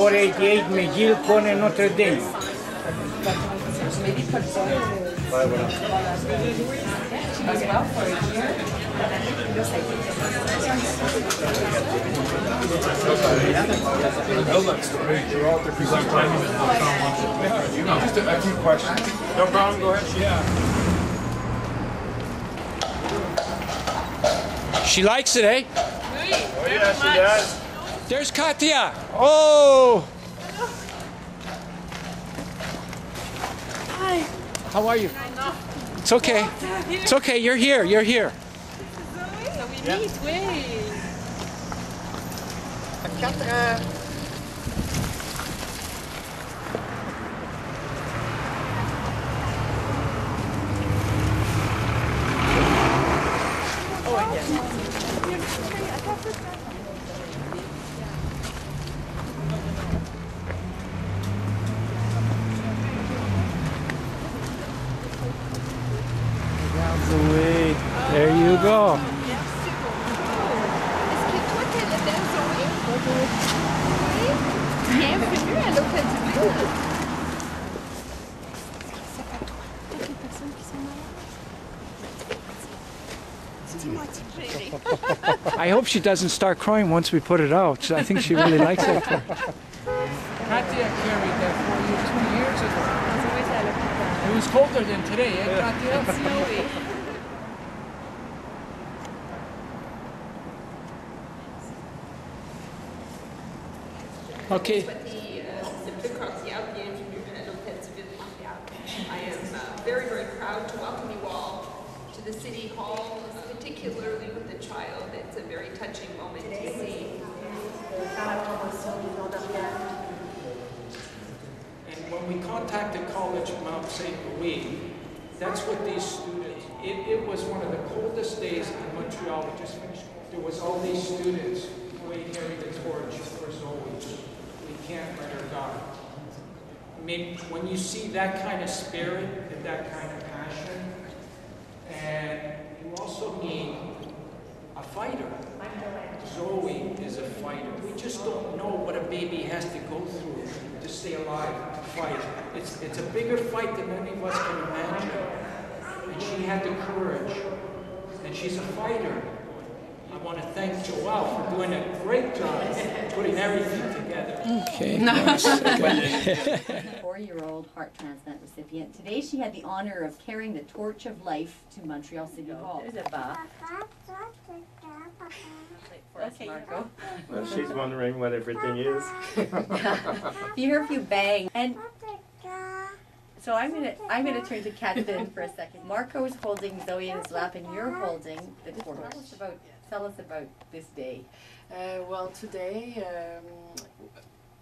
488 McGill Corner, Notre Dame. Just a, a few questions. No problem, go ahead. Yeah. She likes it, eh? Oh, yeah, she does. There's Katia. Oh. Hi. How are you? It's okay. It's okay. You're here. You're here. So we meet, oui. There you go. Est-ce que toi, t'es la belle Zoé? Oui. Bienvenue à l'Hôtel du C'est pas toi. Toutes les personnes qui sont malades. Dis-moi. I hope she doesn't start crying once we put it out. I think she really likes it. Katia carried that for you two years ago. Zoé, c'est à l'hôpital. It was colder than today, eh, Katia? Oui. Okay. I am uh, very, very proud to welcome you all to the City Hall, particularly with the child. It's a very touching moment to see. And when we contacted College Mount St. Louis, that's what these students, it, it was one of the coldest days in Montreal. We just finished. There was all these students waiting carrying the torch for Zoe. Can't let her. I mean, when you see that kind of spirit and that kind of passion, and you also need a fighter. Zoe is a fighter. We just don't know what a baby has to go through to stay alive, to fight. It's, it's a bigger fight than any of us can imagine. And she had the courage. And she's a fighter. I want to thank Joelle for doing a great job putting everything together. Okay. four-year-old heart transplant recipient. Today she had the honor of carrying the torch of life to Montreal City Hall. There's a ba. For us, Marco. Well, she's wondering what everything is. You hear a few bang and so I'm gonna I'm gonna turn to Catherine for a second. Marco is holding Zoe in his lap and you're holding the torch. Tell us about tell us about this day. Uh, well, today, um,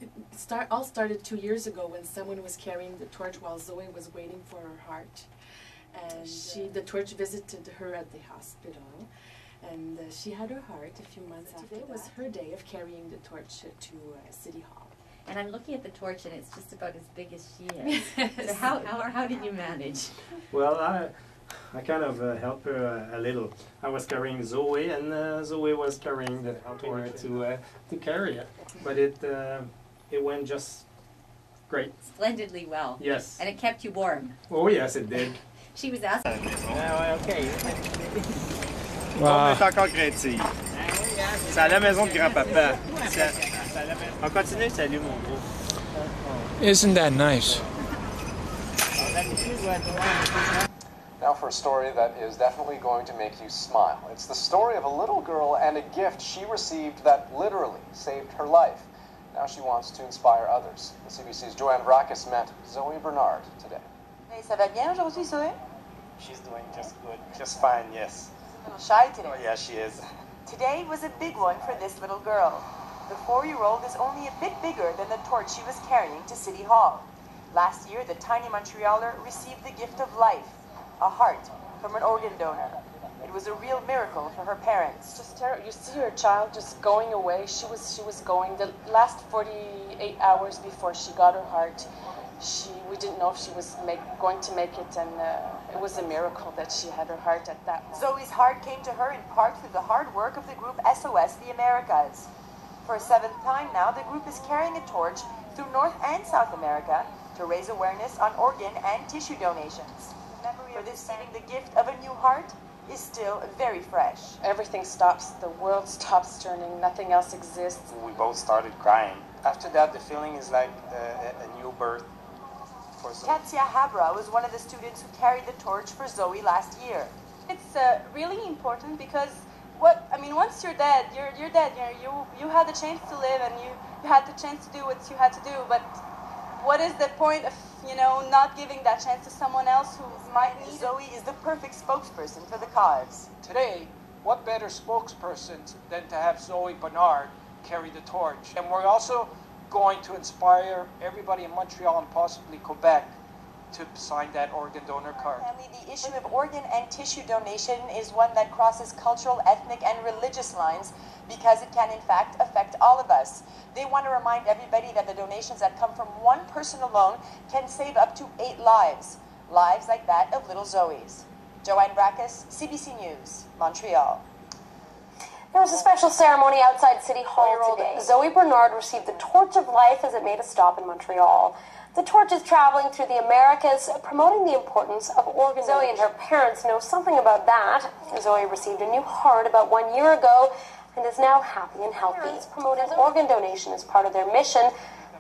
it start, all started two years ago when someone was carrying the torch while Zoe was waiting for her heart. And she, the torch visited her at the hospital. And uh, she had her heart a few months after. It was her day of carrying the torch to uh, City Hall. And I'm looking at the torch and it's just about as big as she is. so how, how how did you manage? Well, I, I kind of uh, helped her uh, a little. I was carrying Zoe, and uh, Zoe was carrying the torch to uh, to carry it. But it uh, it went just great. Splendidly well. Yes. And it kept you warm. Oh yes, it did. She was asking. ok. Wow. On est encore créative. C'est à la maison de grand-papa. On continue, salut mon gros. Isn't that nice? Now for a story that is definitely going to make you smile. It's the story of a little girl and a gift she received that literally saved her life. Now she wants to inspire others. The CBC's Joanne Vrakis met Zoe Bernard today. Hey, ça va bien aujourd'hui, Zoé? She's doing just good, just fine, yes. A little shy today. Oh yeah, she is. Today was a big one for this little girl. The four-year-old is only a bit bigger than the torch she was carrying to City Hall. Last year, the tiny Montrealer received the gift of life, a heart, from an organ donor. It was a real miracle for her parents. Just terrible. You see her child just going away. She was she was going the last 48 hours before she got her heart. She we didn't know if she was make, going to make it, and uh, it was a miracle that she had her heart at that moment. Zoe's heart came to her in part through the hard work of the group SOS the Americas. For a seventh time now, the group is carrying a torch through North and South America to raise awareness on organ and tissue donations. The memory of receiving the gift of a new heart is still very fresh. Everything stops, the world stops turning, nothing else exists. We both started crying. After that, the feeling is like a, a new birth for Zoe. Katia Habra was one of the students who carried the torch for Zoe last year. It's uh, really important because what I mean, once you're dead, you're you're dead. You know, you you had the chance to live and you you had the chance to do what you had to do. But what is the point of you know not giving that chance to someone else who might need? Zoe is the perfect spokesperson for the cause. Today, what better spokesperson than to have Zoe Bernard carry the torch? And we're also going to inspire everybody in Montreal and possibly Quebec to sign that organ donor card. Family, the issue of organ and tissue donation is one that crosses cultural, ethnic, and religious lines because it can, in fact, affect all of us. They want to remind everybody that the donations that come from one person alone can save up to eight lives. Lives like that of little Zoe's. Joanne Brackus, CBC News, Montreal. There was a special ceremony outside City Hall today. Zoe Bernard received the Torch of Life as it made a stop in Montreal. The torch is traveling through the Americas, promoting the importance of organ. Zoe and her parents know something about that. Zoe received a new heart about one year ago and is now happy and healthy. Promoting organ donation as part of their mission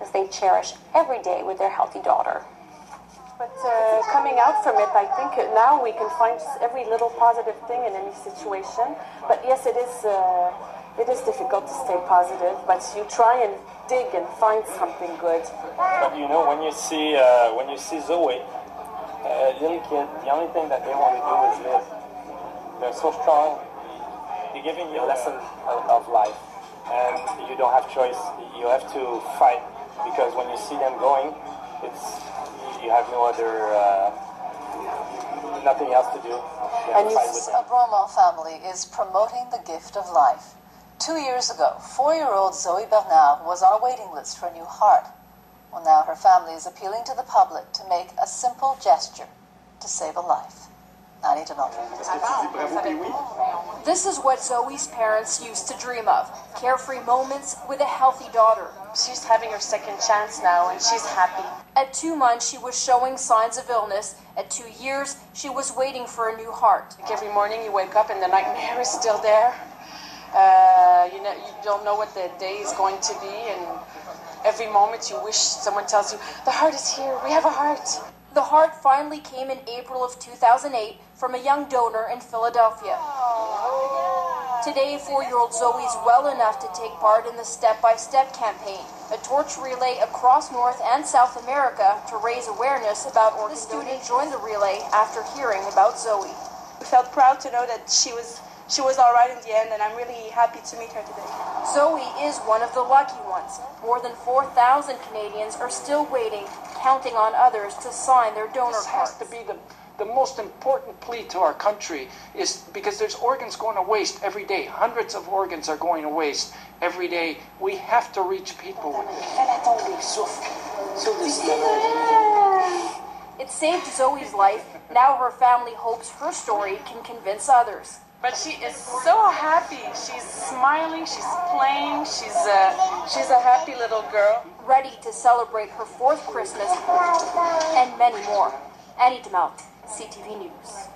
as they cherish every day with their healthy daughter. But uh, coming out from it, I think now we can find every little positive thing in any situation. But yes, it is uh, it is difficult to stay positive, but you try and dig and find something good. But you know, when you see uh, when you see Zoe, uh, little kid, the only thing that they want to do is live. They're so strong. They're giving you a lesson of, of life, and you don't have choice. You have to fight because when you see them going, it's you have no other uh, nothing else to do. And to you, fight a Bromo family is promoting the gift of life. Two years ago, four-year-old Zoe Bernard was on a waiting list for a new heart. Well, now her family is appealing to the public to make a simple gesture to save a life. This is what Zoe's parents used to dream of carefree moments with a healthy daughter. She's having her second chance now, and she's happy. At two months, she was showing signs of illness. At two years, she was waiting for a new heart. Like every morning, you wake up and the nightmare is still there. Uh, you know, you don't know what the day is going to be, and every moment you wish someone tells you, "The heart is here. We have a heart." The heart finally came in April of 2008 from a young donor in Philadelphia. Today, four year old Zoe is well enough to take part in the Step by Step campaign, a torch relay across North and South America to raise awareness about organ The student joined the relay after hearing about Zoe. I felt proud to know that she was she was all right in the end, and I'm really happy to meet her today. Zoe is one of the lucky ones. More than 4,000 Canadians are still waiting, counting on others to sign their donor This has to be the, the most important plea to our country is because there's organs going to waste every day. Hundreds of organs are going to waste every day. We have to reach people with this. It saved Zoe's life. Now her family hopes her story can convince others. But she is so happy. She's smiling. She's playing. She's a she's a happy little girl. ready to celebrate her fourth Christmas and many more. Annie DeMelt, CTV News.